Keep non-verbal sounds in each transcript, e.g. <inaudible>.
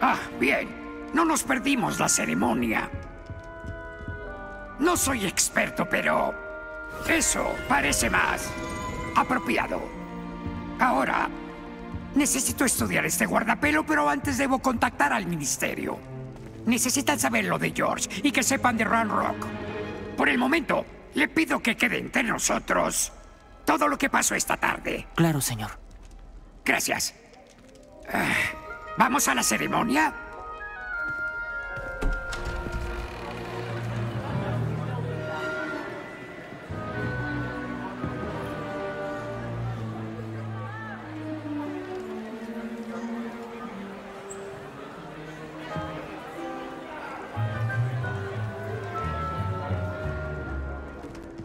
Ah, bien. No nos perdimos la ceremonia. No soy experto, pero eso parece más apropiado. Ahora, necesito estudiar este guardapelo, pero antes debo contactar al ministerio. Necesitan saber lo de George y que sepan de Run Rock. Por el momento, le pido que quede entre nosotros todo lo que pasó esta tarde. Claro, señor. Gracias. Ah, ¿Vamos a la ceremonia?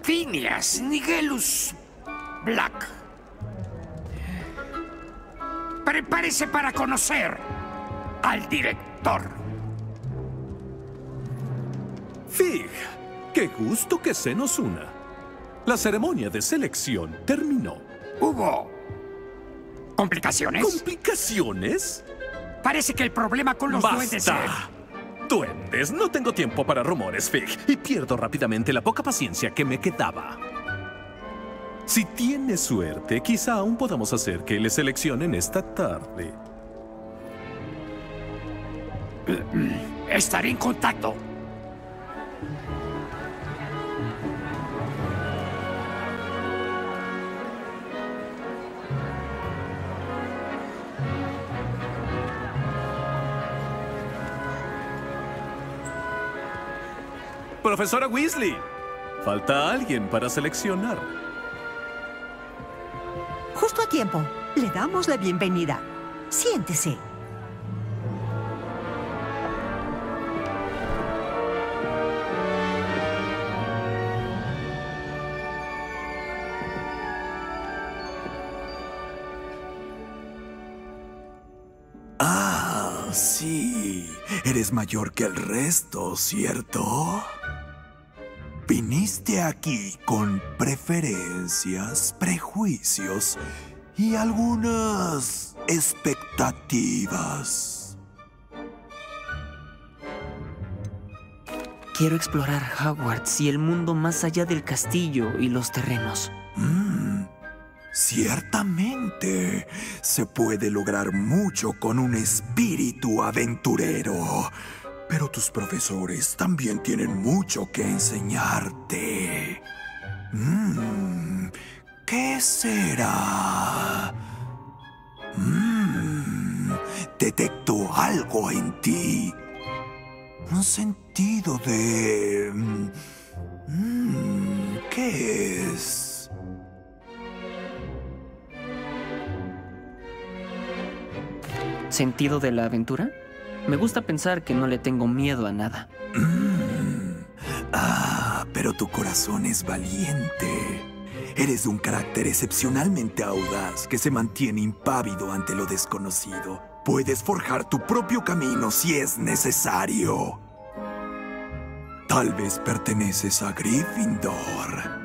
Phineas Nigelus Black. Prepárese para conocer al director. Fig, qué gusto que se nos una. La ceremonia de selección terminó. ¿Hubo complicaciones? ¿Complicaciones? Parece que el problema con los duendes... ¡Basta! Duendes, no tengo tiempo para rumores, Fig, y pierdo rápidamente la poca paciencia que me quedaba. Si tienes suerte, quizá aún podamos hacer que le seleccionen esta tarde. <clears throat> Estaré en contacto. Profesora Weasley, falta alguien para seleccionar. Tiempo. Le damos la bienvenida. Siéntese. Ah, sí. Eres mayor que el resto, ¿cierto? Viniste aquí con preferencias, prejuicios y algunas expectativas. Quiero explorar Hogwarts y el mundo más allá del castillo y los terrenos. Mm, ciertamente, se puede lograr mucho con un espíritu aventurero. Pero tus profesores también tienen mucho que enseñarte. Mm, ¿Qué será? Mm, detecto algo en ti. Un sentido de... mm, ¿Qué es? ¿Sentido de la aventura? Me gusta pensar que no le tengo miedo a nada. Ah, pero tu corazón es valiente. Eres de un carácter excepcionalmente audaz que se mantiene impávido ante lo desconocido. Puedes forjar tu propio camino si es necesario. Tal vez perteneces a Gryffindor.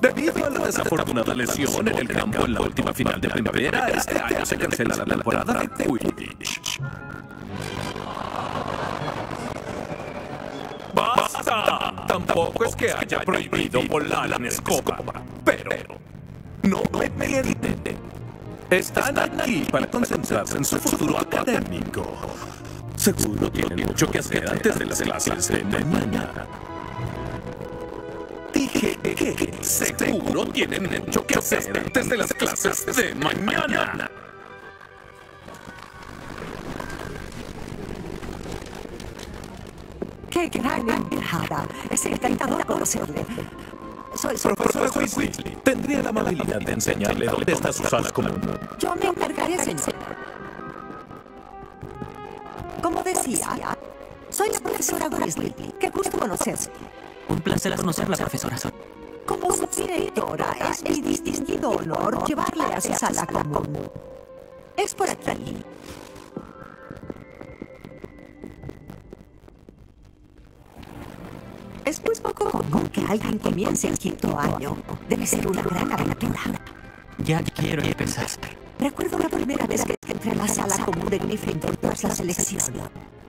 Debido a la desafortunada lesión en el campo en la última final de primavera, este año se cancela la temporada de Quidditch. ¡Basta! Tampoco es que haya prohibido volar en escoba, pero no me mienten. Están aquí para concentrarse en su futuro académico. Seguro tienen mucho que hacer antes de las clases de mañana. Dije que seguro tienen mucho que hacer antes de las clases de mañana. ¡Qué gran encajada! Es encantador conocerle. soy, soy Profesora Weasley, ¿tendría la amabilidad de enseñarle dónde está su sala común? Yo me encargaré, señor. Como decía, soy la profesora Weasley. Qué gusto conocerse. Un placer conocerla, profesora. Como su directora, es mi distinguido honor llevarle a su sala común. Es por aquí. Es muy poco común que alguien comience el quinto año. Debe ser una gran aventura. Ya quiero empezar. Recuerdo la primera vez que entré a la sala común de Gryffindor tras la selección.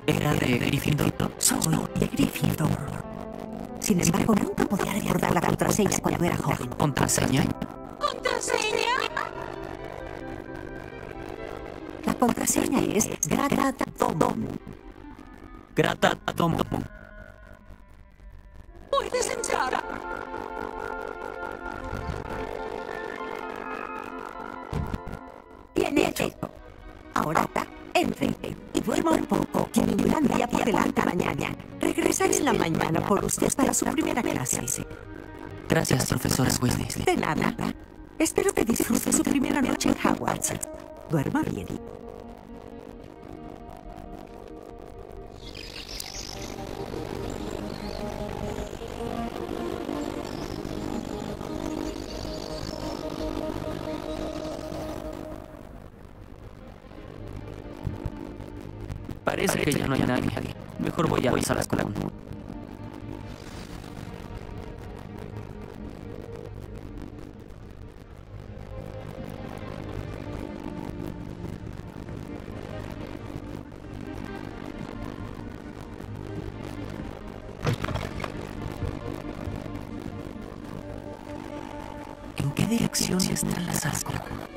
Era de Gryffindor. Soy de Gryffindor. Sin embargo, nunca podía recordar la contraseña cuando era joven. ¿Contraseña? La contraseña es Gratatom. Grata Tomo. Puedes entrar. Bien hecho. Ahora entre y duerma un poco. Tiene un gran día por delante mañana. Regresaré en la mañana por usted para su primera clase. Gracias, profesora Weasley. De nada. Espero que disfrute su primera noche en Hogwarts. Duerma bien. Parece que ya no hay nadie. Mejor voy a avisar a escuela. ¿En qué dirección está la sala?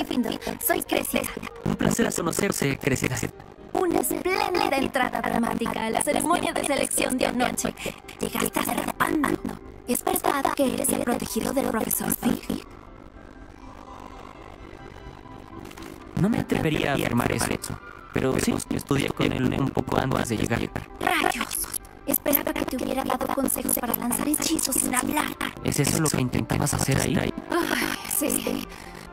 Gryffindor. Soy Cressida. Un placer conocerse, crecida. Una espléndida entrada dramática a la ceremonia de selección de anoche. Llegaste a ser pando. Es verdad que eres el protegido del profesor Fig. No me atrevería a afirmar eso. Pero sí, estudié con él un poco antes de llegar. ¡Rayos! Esperaba que te hubiera dado consejos para lanzar hechizos sin hablar. ¿Es eso lo que intentabas hacer ahí? Ay, sí.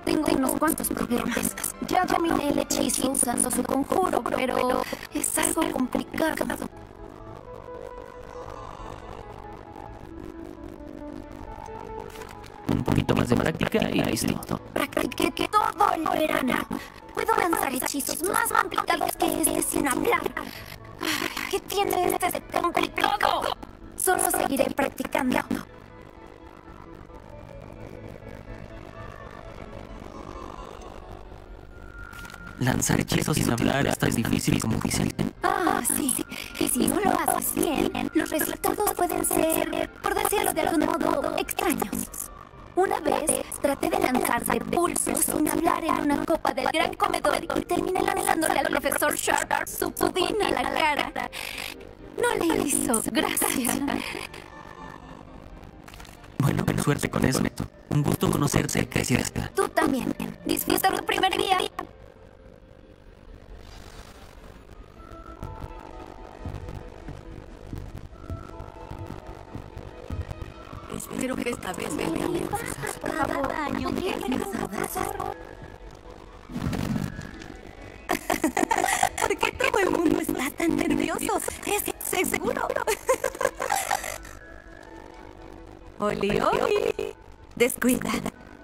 Tengo unos cuantos problemas. Ya dominé el hechizo usando su conjuro, pero es algo complicado. Un poquito más de práctica y listo. Practiqué todo el verano. Puedo lanzar hechizos más complicados que este sin hablar. Ay, ¿Qué tiene este de complicado? Solo seguiré practicando. Lanzar hechizos sin hablar es tan difícil como dicen. Ah, sí. Y si no lo haces bien, los resultados pueden ser, por decirlo de algún modo, extraños. Una vez traté de lanzar de pulso sin hablar en una copa del gran comedor y terminé lanzándole al profesor Sharp su pudín a la cara. No le hizo gracia. Bueno, suerte con eso. Un gusto conocerte, crecida. Tú también. Disfruta tu primer día. Espero que esta vez me vean. Por favor, año. <laughs> ¿Por qué todo el mundo está tan nervioso? Es seguro. <laughs> Oli, oli. Descuida.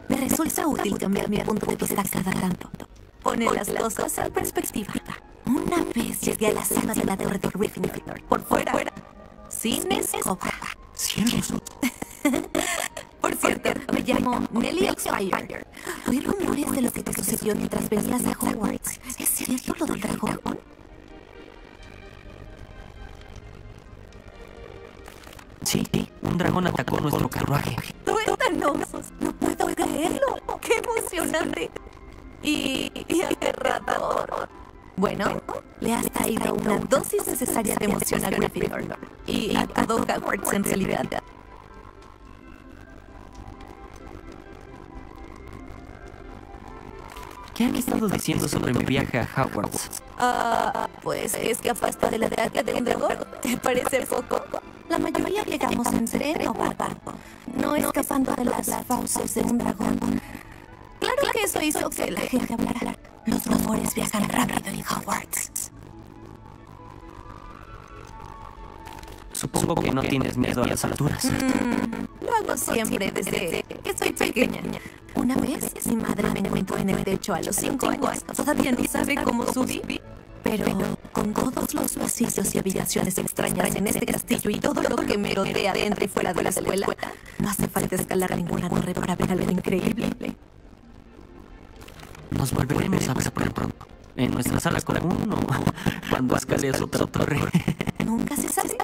Me resulta útil cambiar mi punto de vista cada tanto. Pone las cosas en perspectiva. Una vez llegué a la cima de la torre de Gryffindor. Por fuera. Sin escoba. Cielos. Por cierto, me llamo Nelly Oxfire. Oí rumores de lo que te sucedió mientras venías a Hogwarts. ¿Es cierto lo del dragón? Sí, un dragón atacó nuestro carruaje. Cuéntanos. No puedo creerlo. ¡Qué emocionante! Y, y aterrador. Bueno, le has traído una dosis necesaria de emoción a Gryffindor. Y a todo Hogwarts en realidad. ¿Qué han estado diciendo sobre mi viaje a Hogwarts? Ah, pues escapaste del ataque de un dragón. ¿Te parece poco? La mayoría llegamos en tren o barco, no escapando de las fauces de un dragón. Claro que eso hizo que la gente hablara. Los rumores viajan rápido en Hogwarts. Supongo que no tienes miedo a las alturas. Lo hago siempre desde que soy pequeña. Una vez mi madre me encontró en el techo a los cinco años. Todavía no sabe cómo subí. Pero con todos los pasillos y habitaciones extrañas en este castillo y todo lo que me rodea dentro y fuera de la escuela, no hace falta escalar ninguna torre para ver algo increíble. Nos volveremos a ver pronto. En nuestra sala común o cuando escales otra torre. Nunca se sabe.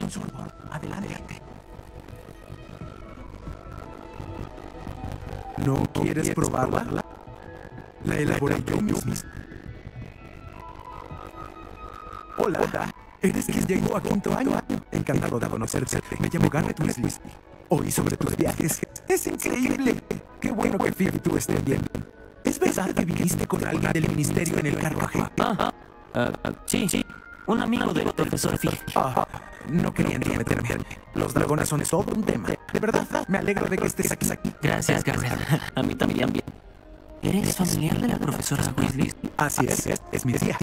Un sorbo. Adelante. ¿No quieres probarla? La elaboré yo mismo. Hola. Eres quien llegó a quinto año. Encantado de conocerte. Me llamo Garrett Weasley. Oí sobre tus viajes. Es increíble. Qué bueno que Phoebe y tú estén bien. ¿Es verdad que viniste con alguien del ministerio en el carruaje? Ajá. Ah, sí, sí. Un amigo del profesor Fig. Ah, no quería entrometerme. Los dragones son todo un tema. De verdad, me alegro de que estés aquí. aquí. Gracias, Garrett. A mí también. ¿Eres familiar de la profesora Weasley? Así es, es mi tía.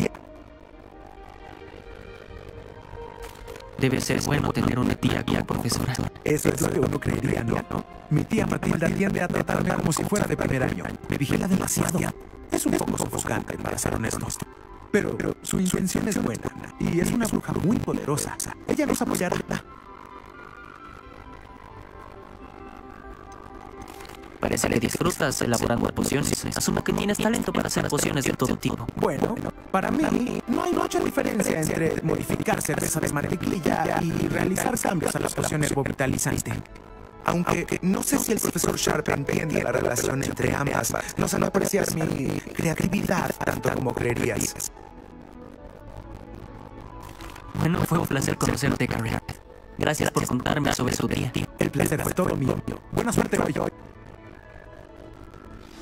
Debe ser bueno tener una tía como profesora. Eso es lo que uno creería, ¿no? Mi tía Matilda tiende a tratarme como si fuera de primer año. Me vigila demasiado. Es un poco sofocante, para ser honesto. Pero, pero su intención es buena y es una bruja muy poderosa. Ella nos apoyará. Parece que disfrutas elaborando pociones. Asumo que tienes talento para hacer pociones de todo tipo. Bueno, para mí no hay mucha diferencia entre modificar cerveza de mantequilla y realizar cambios a la poción herbovitalizante. Aunque no sé si el profesor Sharp entiende la relación entre ambas, no sabe apreciar mi creatividad tanto como creerías. Bueno, fue un placer conocerte, Garrett. Gracias por contarme sobre tu tía. El placer fue todo mío. Buena suerte hoy.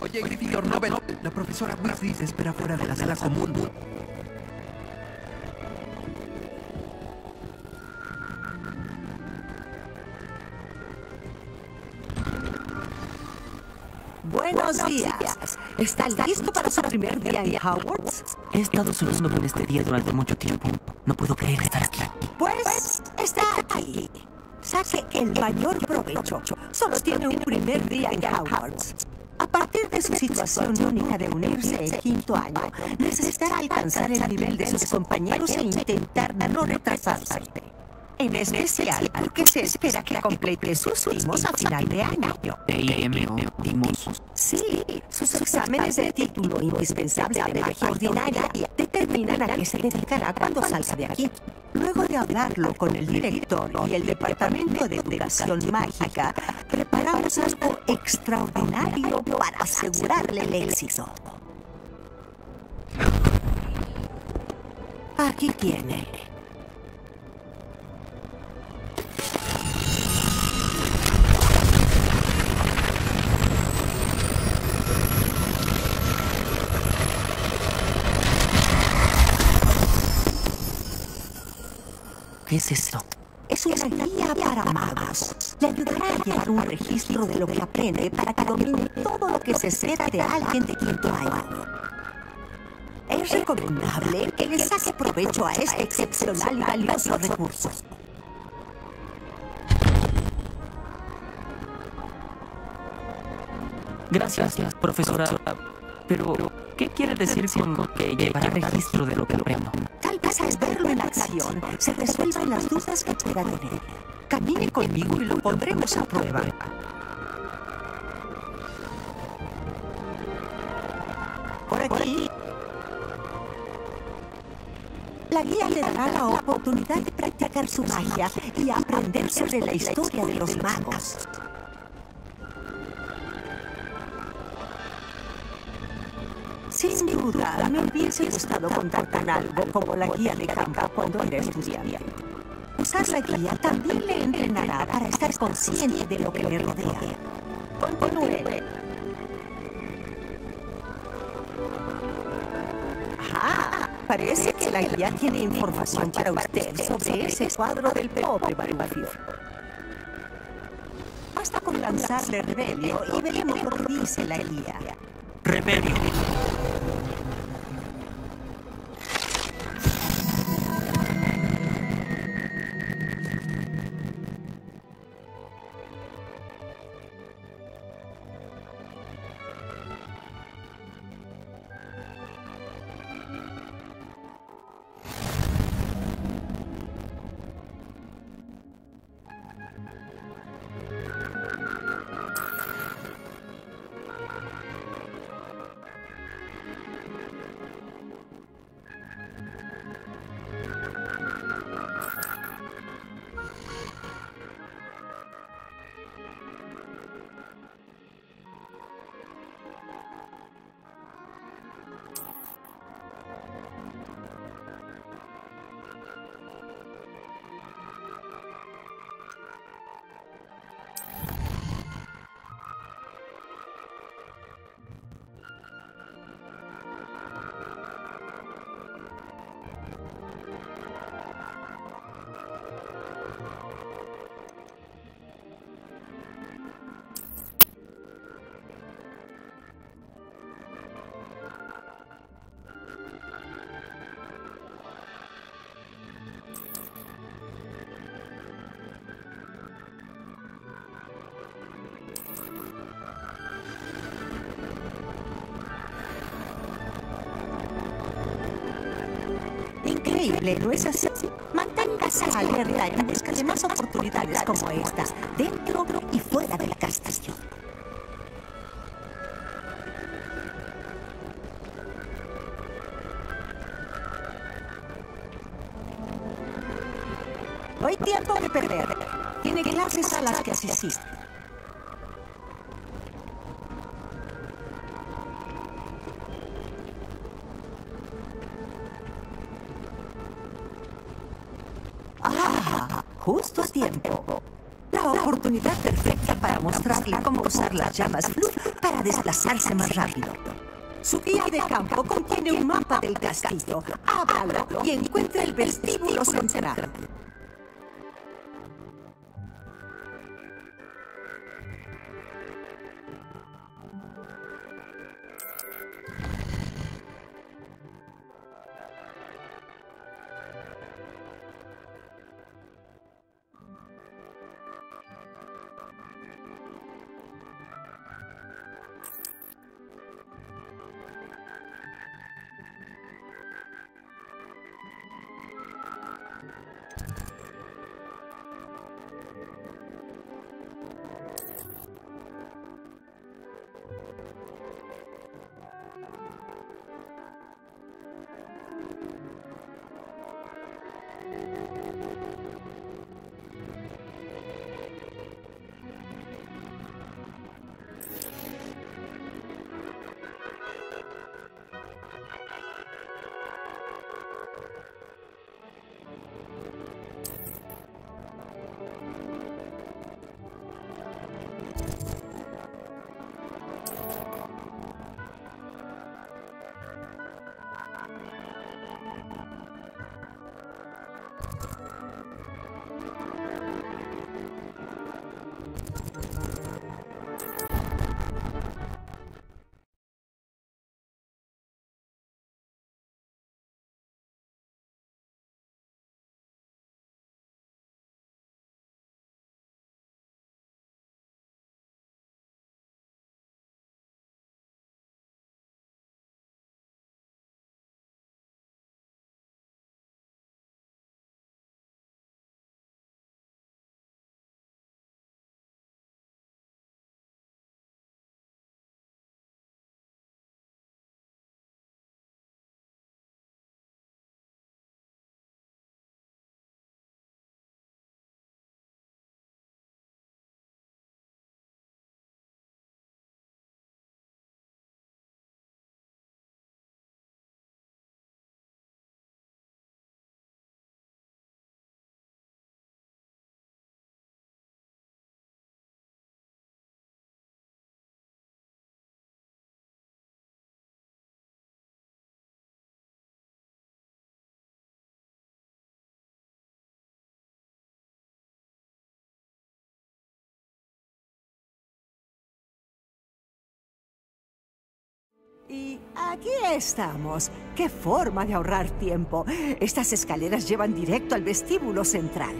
Oye, Gryffindor, no ven. La profesora Weasley te espera fuera de la sala común. Buenos días. ¿Está listo para su primer día en Hogwarts? He estado soñando con este día durante mucho tiempo. No puedo creer estar aquí. Pues está aquí. Saque el mayor provecho. Solo tiene un primer día en Hogwarts. A partir de su situación única de unirse en quinto año, necesitará alcanzar el nivel de sus compañeros e intentar no retrasarse. En especial porque se espera que complete sus timos a final de año. Sí, sus exámenes de título indispensable de magia ordinaria determinan a qué se dedicará cuando salga de aquí. Luego de hablarlo con el director y el Departamento de Educación Mágica, preparamos algo extraordinario para asegurarle el éxito. Aquí tiene. Es eso? Es una guía para magos. Le ayudará a llevar un registro de lo que aprende para que domine todo lo que se espera de alguien de quinto año. Es recomendable que le saque provecho a este excepcional y valioso recurso. Gracias, profesora. Pero, ¿qué quiere decir con que llevará registro de lo que aprendo? Al verlo en acción se resuelvan las dudas que pueda tener. Camine conmigo y lo pondremos a prueba. Por aquí. La guía le dará la oportunidad de practicar su magia y aprender sobre la historia de los magos. Sin duda, me hubiese gustado contar con algo como la guía de campo cuando era estudiante. Usar la guía también le entrenará para estar consciente de lo que le rodea. Continúe. Ajá, parece que la guía tiene información para usted sobre ese cuadro del pobre Barufio. Basta con lanzarle rebelio y veremos lo que dice la guía. Rebelio. Increíble, ¿no es así? Manténgase alerta y busca de más oportunidades como estas, dentro y fuera del castillo. No hay tiempo que perder. Tiene clases a las que asistir. Justo a tiempo. La oportunidad perfecta para mostrarle cómo usar las llamas Blue para desplazarse más rápido. Su guía de campo contiene un mapa del castillo. Ábralo y encuentre el vestíbulo central. Y aquí estamos. ¡Qué forma de ahorrar tiempo! Estas escaleras llevan directo al vestíbulo central.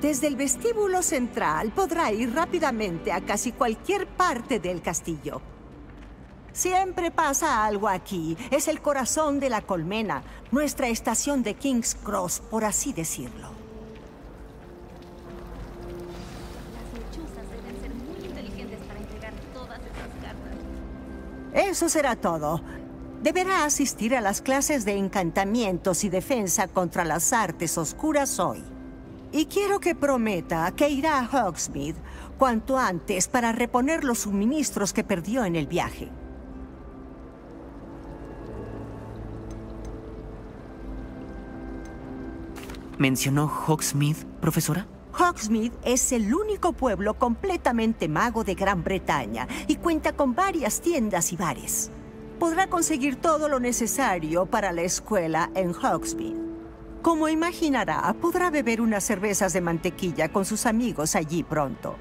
Desde el vestíbulo central podrá ir rápidamente a casi cualquier parte del castillo. Siempre pasa algo aquí. Es el corazón de la colmena, nuestra estación de King's Cross, por así decirlo. Eso será todo. Deberá asistir a las clases de encantamientos y defensa contra las artes oscuras hoy. Y quiero que prometa que irá a Hogsmeade cuanto antes para reponer los suministros que perdió en el viaje. ¿Mencionó Hogsmeade, profesora? Hogsmeade es el único pueblo completamente mago de Gran Bretaña y cuenta con varias tiendas y bares. Podrá conseguir todo lo necesario para la escuela en Hogsmeade. Como imaginará, podrá beber unas cervezas de mantequilla con sus amigos allí pronto.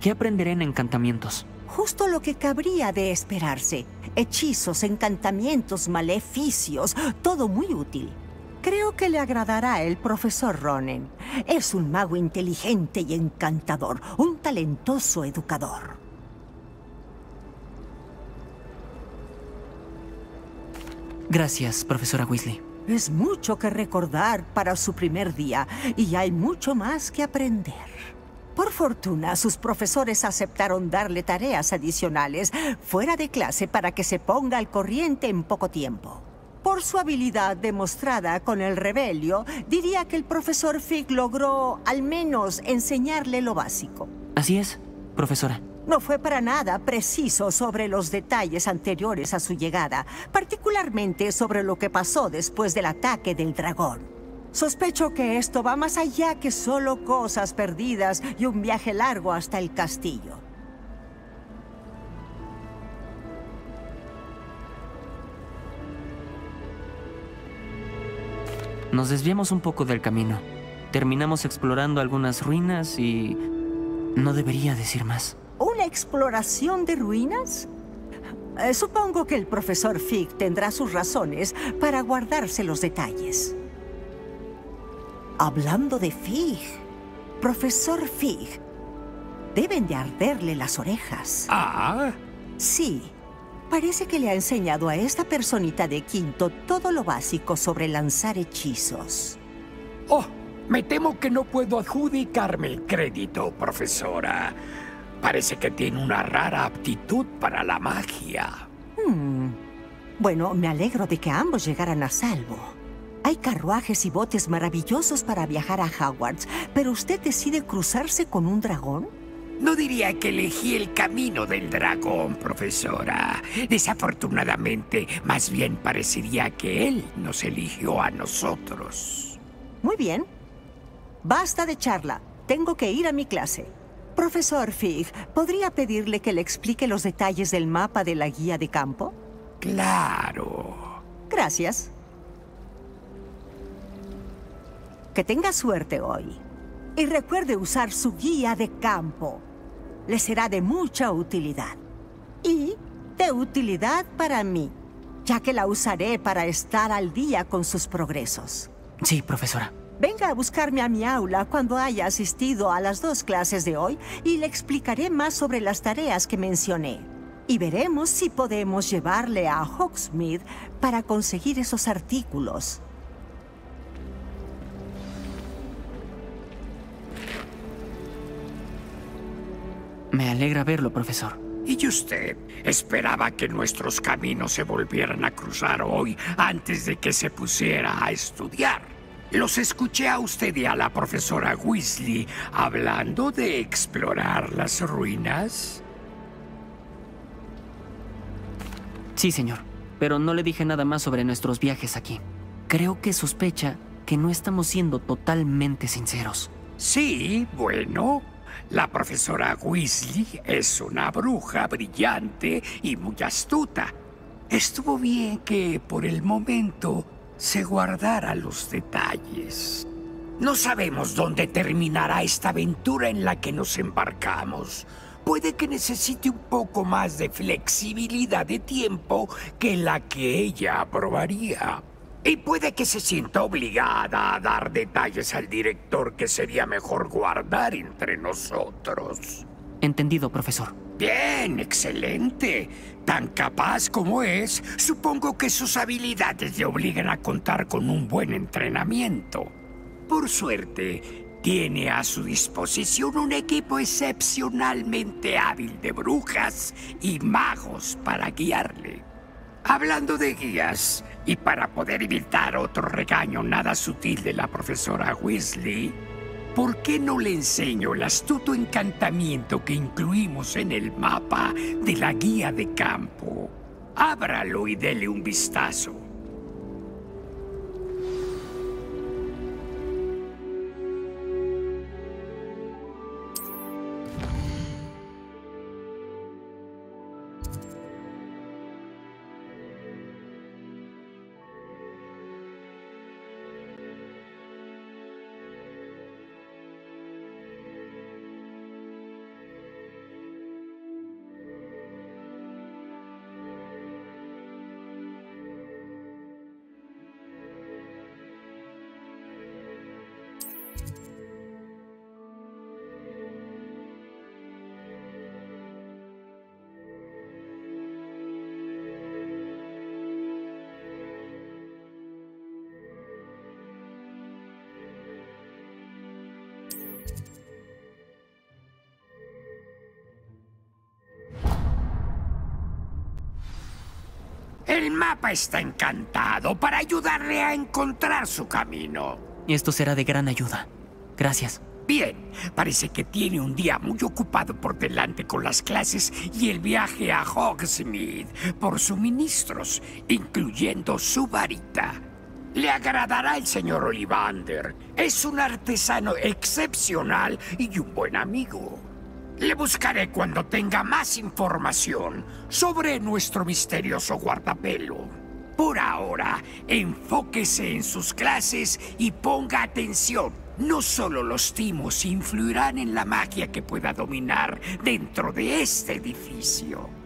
¿Qué aprenderé en encantamientos? Justo lo que cabría de esperarse. Hechizos, encantamientos, maleficios, todo muy útil. Creo que le agradará el profesor Ronen. Es un mago inteligente y encantador, un talentoso educador. Gracias, profesora Weasley. Es mucho que recordar para su primer día y hay mucho más que aprender. Por fortuna, sus profesores aceptaron darle tareas adicionales fuera de clase para que se ponga al corriente en poco tiempo. Por su habilidad demostrada con el rebelio, diría que el profesor Fig logró al menos enseñarle lo básico. Así es, profesora. No fue para nada preciso sobre los detalles anteriores a su llegada, particularmente sobre lo que pasó después del ataque del dragón. Sospecho que esto va más allá que solo cosas perdidas y un viaje largo hasta el castillo. Nos desviamos un poco del camino. Terminamos explorando algunas ruinas y... No debería decir más. ¿Una exploración de ruinas? Eh, supongo que el profesor Fig tendrá sus razones para guardarse los detalles. Hablando de Fig, profesor Fig, deben de arderle las orejas. Ah, Sí, parece que le ha enseñado a esta personita de quinto todo lo básico sobre lanzar hechizos. oh, me temo que no puedo adjudicarme el crédito, profesora. Parece que tiene una rara aptitud para la magia. Hmm. Bueno, me alegro de que ambos llegaran a salvo. Hay carruajes y botes maravillosos para viajar a Hogwarts, pero usted decide cruzarse con un dragón. No diría que elegí el camino del dragón, profesora. Desafortunadamente, más bien parecería que él nos eligió a nosotros. Muy bien. Basta de charla. Tengo que ir a mi clase. Profesor Fig, ¿podría pedirle que le explique los detalles del mapa de la guía de campo? Claro. Gracias. Que tenga suerte hoy. Y recuerde usar su guía de campo. Le será de mucha utilidad. Y de utilidad para mí, ya que la usaré para estar al día con sus progresos. Sí, profesora. Venga a buscarme a mi aula cuando haya asistido a las dos clases de hoy y le explicaré más sobre las tareas que mencioné. Y veremos si podemos llevarle a Hogsmeade para conseguir esos artículos. Me alegra verlo, profesor. ¿Y usted esperaba que nuestros caminos se volvieran a cruzar hoy antes de que se pusiera a estudiar? Los escuché a usted y a la profesora Weasley hablando de explorar las ruinas. Sí, señor. Pero no le dije nada más sobre nuestros viajes aquí. Creo que sospecha que no estamos siendo totalmente sinceros. Sí, bueno. La profesora Weasley es una bruja brillante y muy astuta. Estuvo bien que por el momento se guardara los detalles. No sabemos dónde terminará esta aventura en la que nos embarcamos. Puede que necesite un poco más de flexibilidad de tiempo que la que ella aprobaría. Y puede que se sienta obligada a dar detalles al director que sería mejor guardar entre nosotros. Entendido, profesor. Bien, excelente. Tan capaz como es, supongo que sus habilidades le obligan a contar con un buen entrenamiento. Por suerte, tiene a su disposición un equipo excepcionalmente hábil de brujas y magos para guiarle. Hablando de guías, y para poder evitar otro regaño nada sutil de la profesora Weasley, ¿por qué no le enseño el astuto encantamiento que incluimos en el mapa de la guía de campo? Ábralo y dele un vistazo. El mapa está encantado para ayudarle a encontrar su camino. Esto será de gran ayuda. Gracias. Bien, parece que tiene un día muy ocupado por delante con las clases y el viaje a Hogsmeade por suministros, incluyendo su varita. Le agradará el señor Ollivander. Es un artesano excepcional y un buen amigo. Le buscaré cuando tenga más información sobre nuestro misterioso guardapelo. Por ahora, enfóquese en sus clases y ponga atención. No solo los timos influirán en la magia que pueda dominar dentro de este edificio.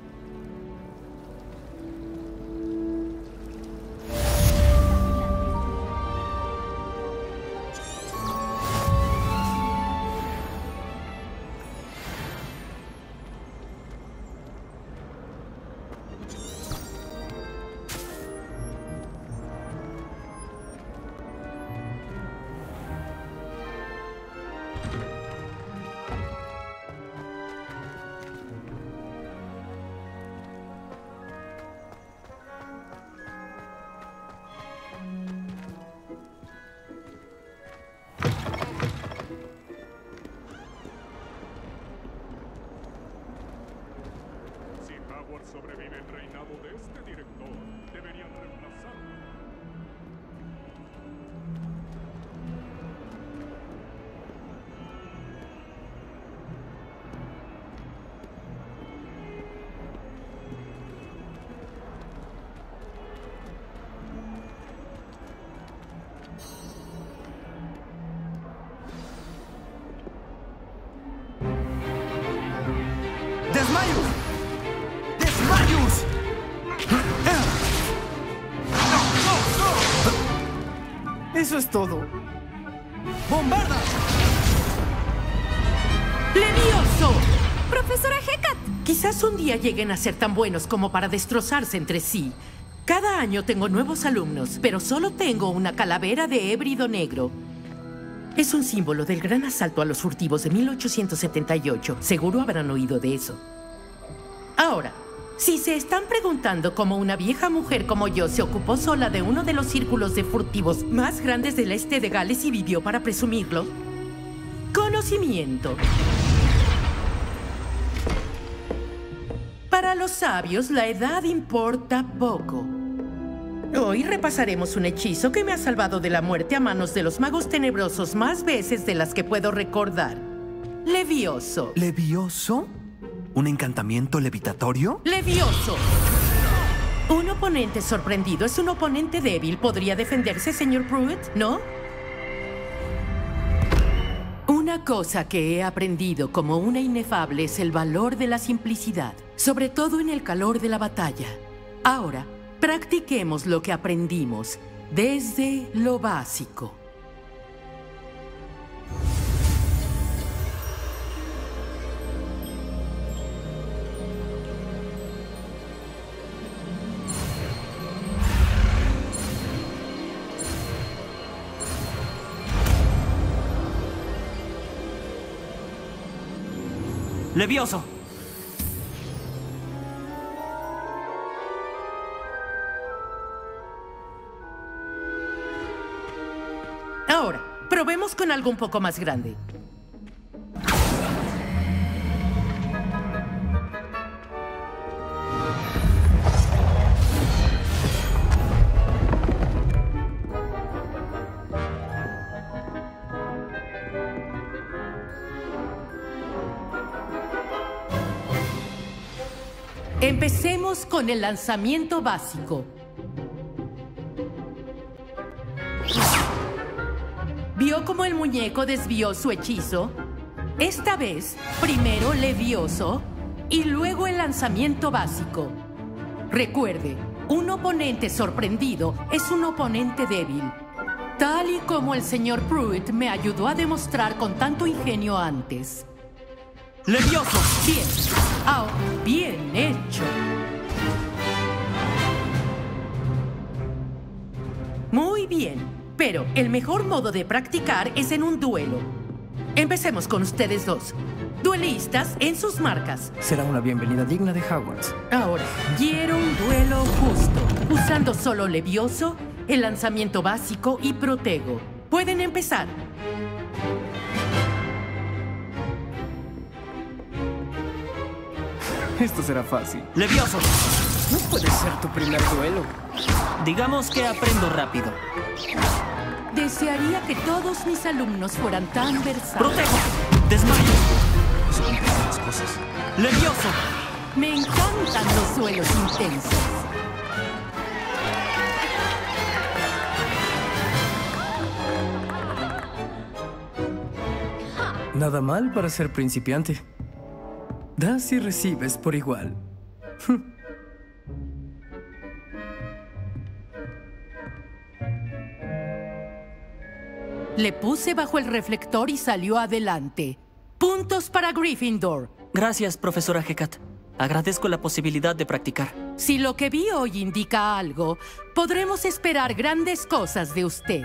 Eso es todo. ¡Bombarda! ¡Levioso! ¡Profesora Hecat! Quizás un día lleguen a ser tan buenos como para destrozarse entre sí. Cada año tengo nuevos alumnos, pero solo tengo una calavera de hébrido negro. Es un símbolo del gran asalto a los furtivos de 1878. Seguro habrán oído de eso. Ahora, si se están preguntando cómo una vieja mujer como yo se ocupó sola de uno de los círculos de furtivos más grandes del este de Gales y vivió para presumirlo, conocimiento. Para los sabios, la edad importa poco. Hoy repasaremos un hechizo que me ha salvado de la muerte a manos de los magos tenebrosos más veces de las que puedo recordar. Levioso. ¿Levioso? ¿Un encantamiento levitatorio? Levioso. Un oponente sorprendido es un oponente débil. ¿Podría defenderse, señor Pruitt? ¿No? Una cosa que he aprendido como una inefable es el valor de la simplicidad, sobre todo en el calor de la batalla. Ahora, practiquemos lo que aprendimos desde lo básico. Ahora, probemos con algo un poco más grande. Con el lanzamiento básico. ¿Vio cómo el muñeco desvió su hechizo? Esta vez, primero Levioso y luego el lanzamiento básico. Recuerde, un oponente sorprendido es un oponente débil. Tal y como el señor Pruitt me ayudó a demostrar con tanto ingenio antes. ¡Levioso! Bien. Ah, bien hecho. Pero el mejor modo de practicar es en un duelo. Empecemos con ustedes dos. Duelistas en sus marcas. Será una bienvenida digna de Hogwarts. Ahora, quiero un duelo justo, usando solo Levioso, el lanzamiento básico y Protego. Pueden empezar. Esto será fácil. Levioso. No puede ser tu primer duelo. Digamos que aprendo rápido. Desearía que todos mis alumnos fueran tan versátiles. ¡Protejo! ¡Desmayo! Las cosas. ¡Levioso! Me encantan los duelos intensos. Nada mal para ser principiante. Das y recibes por igual. <laughs> Le puse bajo el reflector y salió adelante. Puntos para Gryffindor. Gracias, profesora Hecat. Agradezco la posibilidad de practicar. Si lo que vi hoy indica algo, podremos esperar grandes cosas de usted.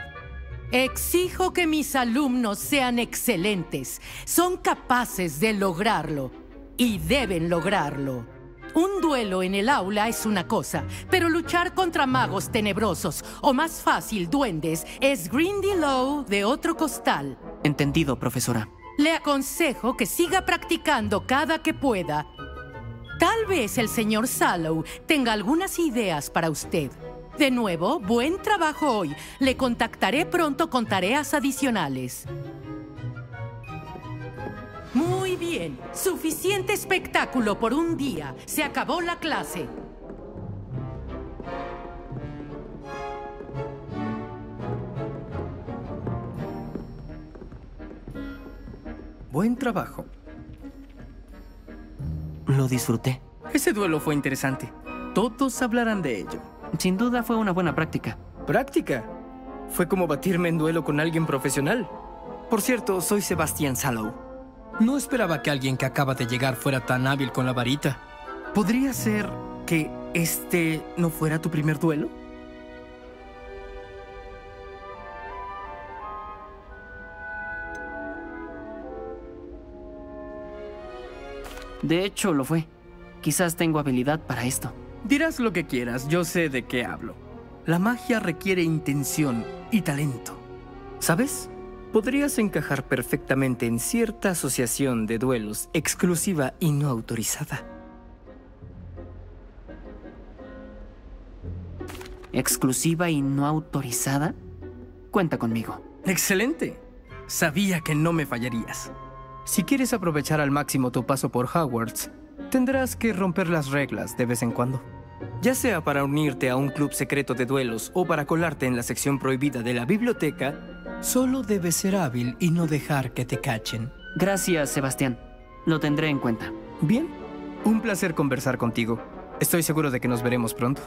Exijo que mis alumnos sean excelentes. Son capaces de lograrlo. Y deben lograrlo. Un duelo en el aula es una cosa, pero luchar contra magos tenebrosos o más fácil duendes es Grindy Low de otro costal. Entendido, profesora. Le aconsejo que siga practicando cada que pueda. Tal vez el señor Sallow tenga algunas ideas para usted. De nuevo, buen trabajo hoy. Le contactaré pronto con tareas adicionales. Muy bien. Suficiente espectáculo por un día. Se acabó la clase. Buen trabajo. Lo disfruté. Ese duelo fue interesante. Todos hablarán de ello. Sin duda fue una buena práctica. ¿Práctica? Fue como batirme en duelo con alguien profesional. Por cierto, soy Sebastián Sallow. No esperaba que alguien que acaba de llegar fuera tan hábil con la varita. ¿Podría ser que este no fuera tu primer duelo? De hecho, lo fue. Quizás tengo habilidad para esto. Dirás lo que quieras, yo sé de qué hablo. La magia requiere intención y talento. ¿Sabes? Podrías encajar perfectamente en cierta asociación de duelos exclusiva y no autorizada. ¿Exclusiva y no autorizada? Cuenta conmigo. Excelente. Sabía que no me fallarías. Si quieres aprovechar al máximo tu paso por Hogwarts, tendrás que romper las reglas de vez en cuando. Ya sea para unirte a un club secreto de duelos o para colarte en la sección prohibida de la biblioteca, solo debes ser hábil y no dejar que te cachen. Gracias, Sebastián. Lo tendré en cuenta. Bien, un placer conversar contigo. Estoy seguro de que nos veremos pronto.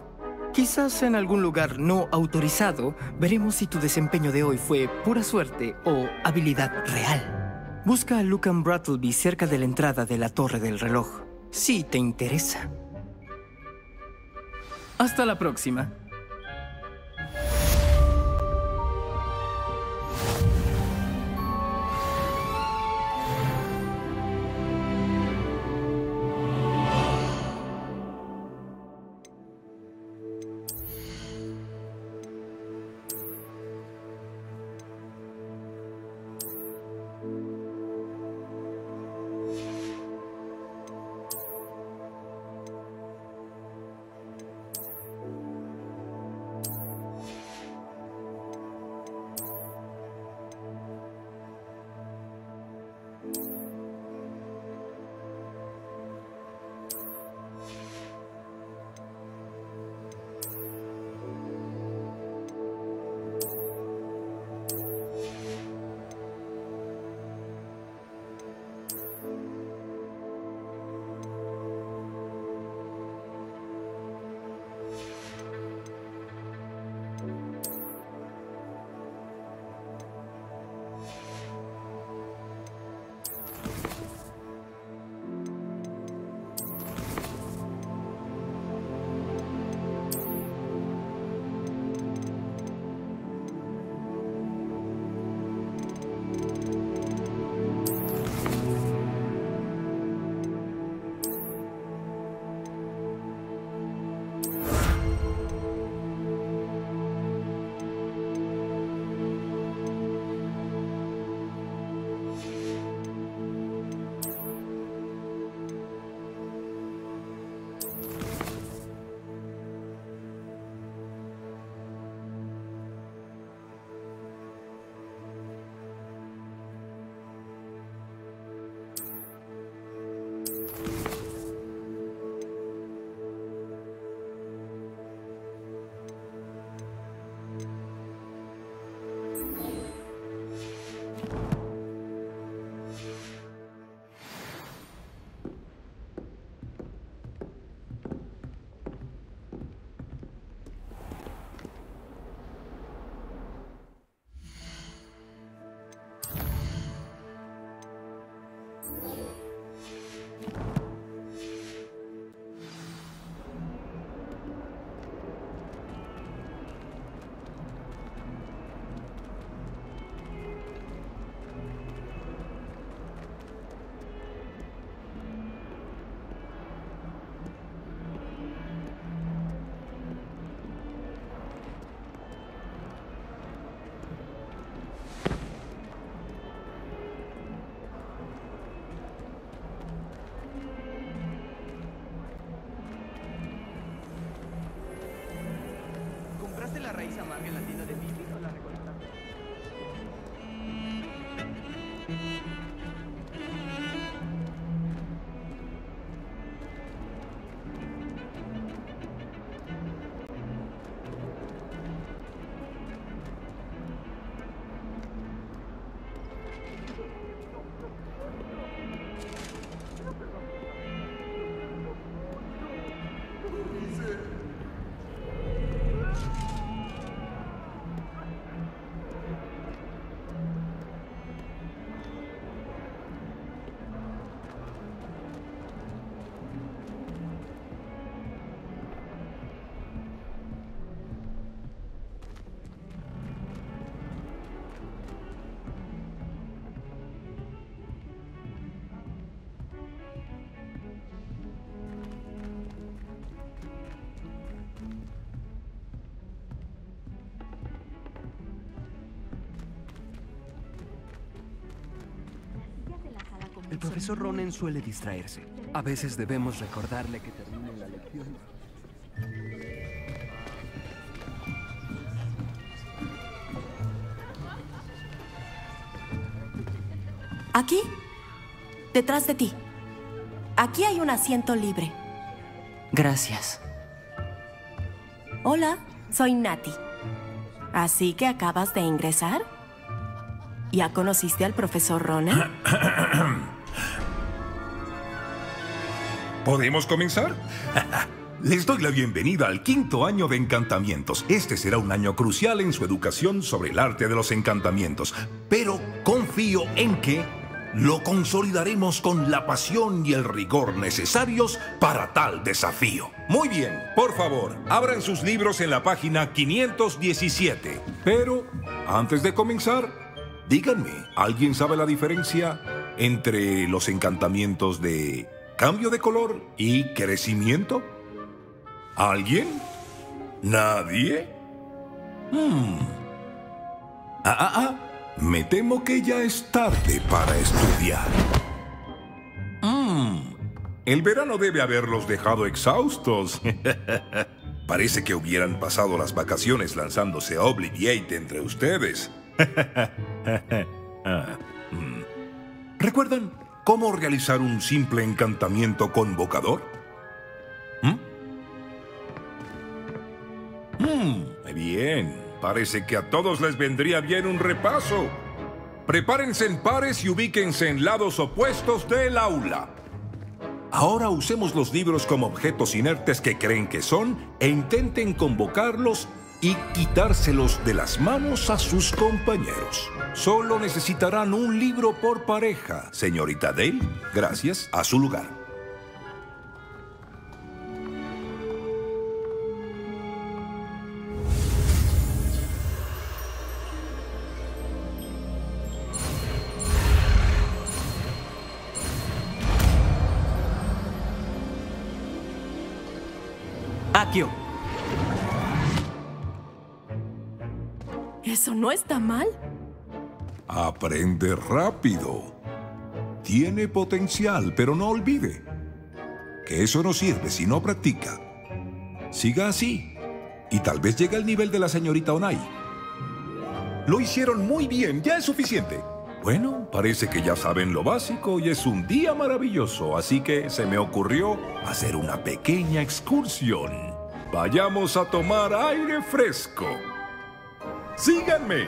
Quizás en algún lugar no autorizado, veremos si tu desempeño de hoy fue pura suerte o habilidad real. Busca a Lucan Brattleby cerca de la entrada de la Torre del Reloj, si te interesa. Hasta la próxima. someone. El profesor Ronen suele distraerse. A veces debemos recordarle que termine la lección. Aquí, detrás de ti. Aquí hay un asiento libre. Gracias. Hola, soy Nati. Así que acabas de ingresar. ¿Ya conociste al profesor Ronan? <coughs> ¿Podemos comenzar? <laughs> Les doy la bienvenida al quinto año de encantamientos. Este será un año crucial en su educación sobre el arte de los encantamientos, pero confío en que lo consolidaremos con la pasión y el rigor necesarios para tal desafío. Muy bien, por favor, abran sus libros en la página 517. Pero, antes de comenzar, díganme, ¿alguien sabe la diferencia entre los encantamientos de cambio de color y crecimiento? ¿Alguien? ¿Nadie? Hmm. Ah, ah, ah. Me temo que ya es tarde para estudiar. Hmm. El verano debe haberlos dejado exhaustos. <laughs> Parece que hubieran pasado las vacaciones lanzándose a Obliviate entre ustedes. <laughs> Ah, hmm. ¿Recuerdan cómo realizar un simple encantamiento convocador? ¿Mm? Hmm, bien, parece que a todos les vendría bien un repaso. Prepárense en pares y ubíquense en lados opuestos del aula. Ahora usemos los libros como objetos inertes que creen que son e intenten convocarlos y quitárselos de las manos a sus compañeros. Solo necesitarán un libro por pareja, señorita Dale. Gracias, a su lugar. Akio. ¿Eso no está mal? Aprende rápido. Tiene potencial, pero no olvide que eso no sirve si no practica. Siga así y tal vez llegue al nivel de la señorita Onai. Lo hicieron muy bien, ya es suficiente. Bueno, parece que ya saben lo básico y es un día maravilloso, así que se me ocurrió hacer una pequeña excursión. Vayamos a tomar aire fresco. Síganme.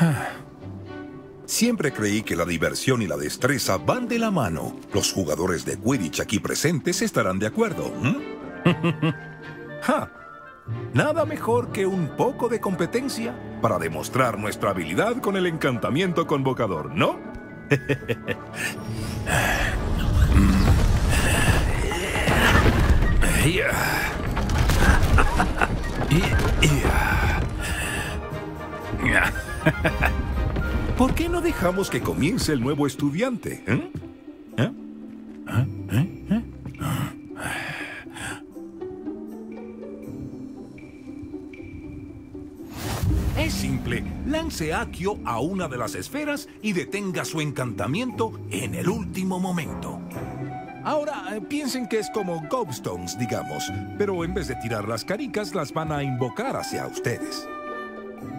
<sighs> Siempre creí que la diversión y la destreza van de la mano. Los jugadores de Quidditch aquí presentes estarán de acuerdo. <laughs> Nada mejor que un poco de competencia para demostrar nuestra habilidad con el encantamiento convocador, ¿no? <laughs> <laughs> ¿Por qué no dejamos que comience el nuevo estudiante? ¿Eh? ¿Eh? ¿Eh? Es simple. Lance Akio a una de las esferas y detenga su encantamiento en el último momento. Ahora, piensen que es como Gobstones, digamos, pero en vez de tirar las caricas, las van a invocar hacia ustedes.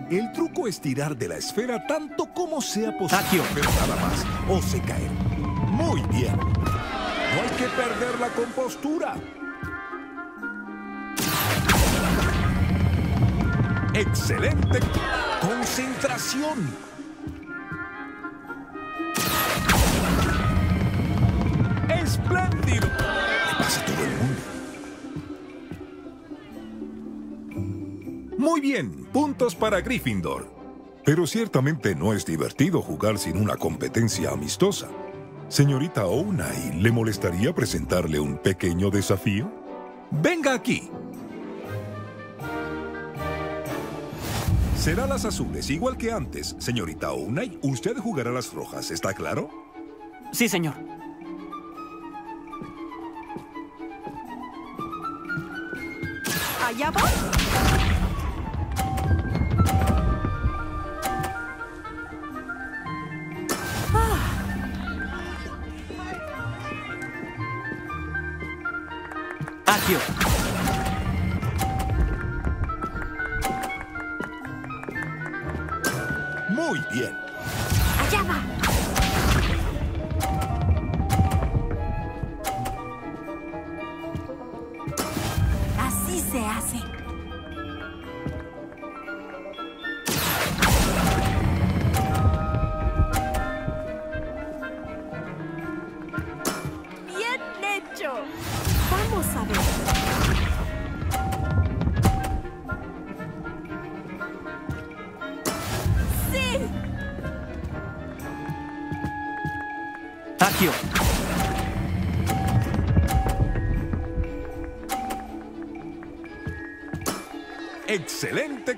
El truco es tirar de la esfera tanto como sea posible, pero nada más, o se cae. Muy bien. No hay que perder la compostura. Excelente concentración. ¡Espléndido! Le pasa a todo el mundo. Muy bien, puntos para Gryffindor. Pero ciertamente no es divertido jugar sin una competencia amistosa. Señorita Ounai, ¿le molestaría presentarle un pequeño desafío? Venga aquí. Será las azules, igual que antes. Señorita Ounai, usted jugará las rojas, ¿está claro? Sí, señor. Allá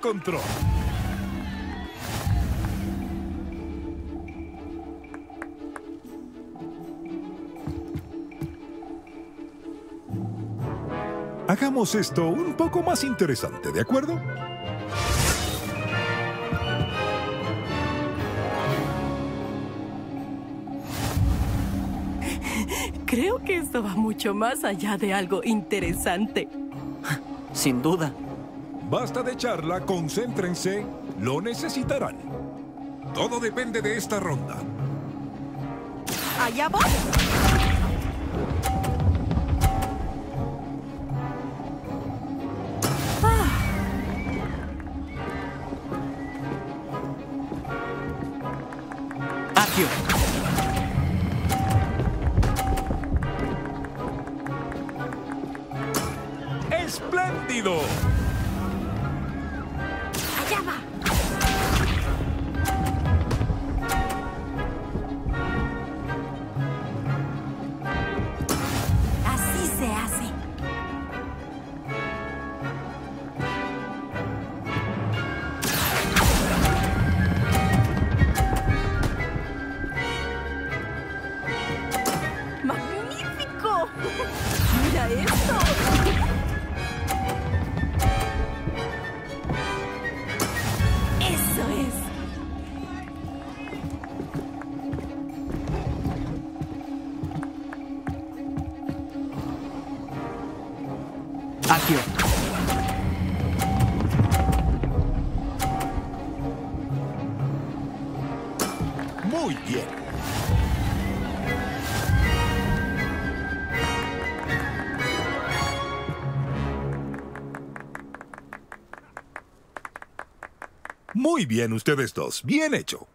control. Hagamos esto un poco más interesante, ¿de acuerdo? Creo que esto va mucho más allá de algo interesante. Sin duda. Basta de charla, concéntrense, lo necesitarán. Todo depende de esta ronda. Allá voy. Muy bien, ustedes dos. Bien hecho.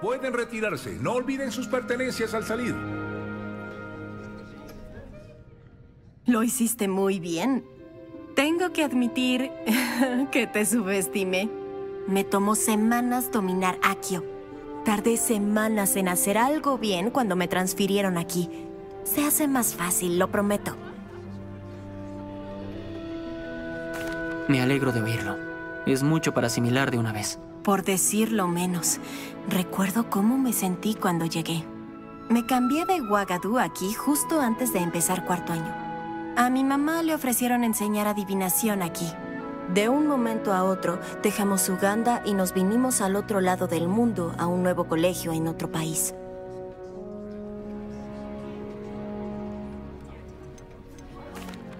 Pueden retirarse. No olviden sus pertenencias al salir. Lo hiciste muy bien. Tengo que admitir <laughs> que te subestimé. Me tomó semanas dominar Akio. Tardé semanas en hacer algo bien cuando me transfirieron aquí. Se hace más fácil, lo prometo. Me alegro de oírlo. Es mucho para asimilar de una vez. Por decirlo menos, recuerdo cómo me sentí cuando llegué. Me cambié de Ouagadougou aquí justo antes de empezar cuarto año. A mi mamá le ofrecieron enseñar adivinación aquí. De un momento a otro, dejamos Uganda y nos vinimos al otro lado del mundo a un nuevo colegio en otro país.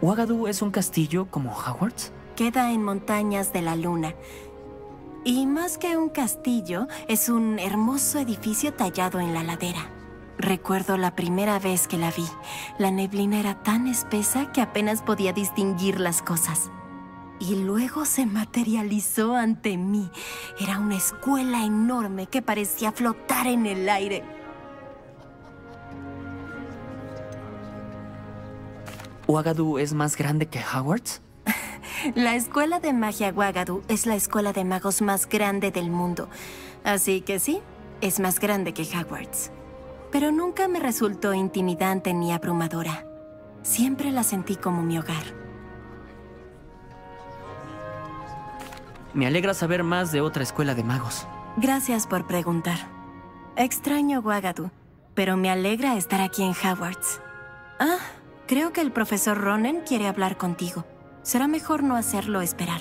¿Ouagadougou es un castillo como Hogwarts? Queda en montañas de la luna. Y más que un castillo, es un hermoso edificio tallado en la ladera. Recuerdo la primera vez que la vi. La neblina era tan espesa que apenas podía distinguir las cosas. Y luego se materializó ante mí. Era una escuela enorme que parecía flotar en el aire. ¿Ouagadou es más grande que Hogwarts? <laughs> La escuela de magia Ouagadou es la escuela de magos más grande del mundo. Así que sí, es más grande que Hogwarts. Pero nunca me resultó intimidante ni abrumadora. Siempre la sentí como mi hogar. Me alegra saber más de otra escuela de magos. Gracias por preguntar. Extraño Ouagadou, pero me alegra estar aquí en Hogwarts. Ah, creo que el profesor Ronen quiere hablar contigo. Será mejor no hacerlo esperar.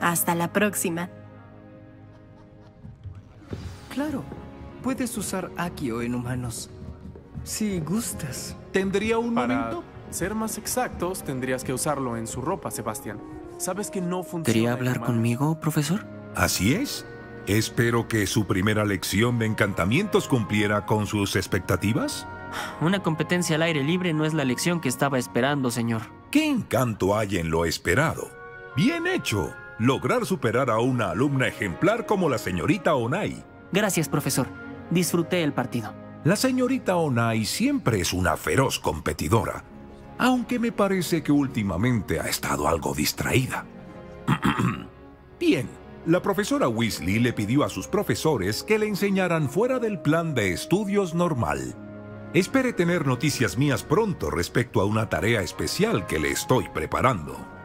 Hasta la próxima. Claro, puedes usar Akio en humanos. Si gustas. ¿Tendría un Para ser más exactos, tendrías que usarlo en su ropa, Sebastián. ¿Sabes que no funciona? ¿Quería hablar conmigo, profesor? Así es. Espero que su primera lección de encantamientos cumpliera con sus expectativas. Una competencia al aire libre no es la lección que estaba esperando, señor. ¿Qué encanto hay en lo esperado? Bien hecho. Lograr superar a una alumna ejemplar como la señorita Onai. Gracias, profesor. Disfruté el partido. La señorita Onai siempre es una feroz competidora, aunque me parece que últimamente ha estado algo distraída. <clears throat> Bien, la profesora Weasley le pidió a sus profesores que le enseñaran fuera del plan de estudios normal. Espere tener noticias mías pronto respecto a una tarea especial que le estoy preparando.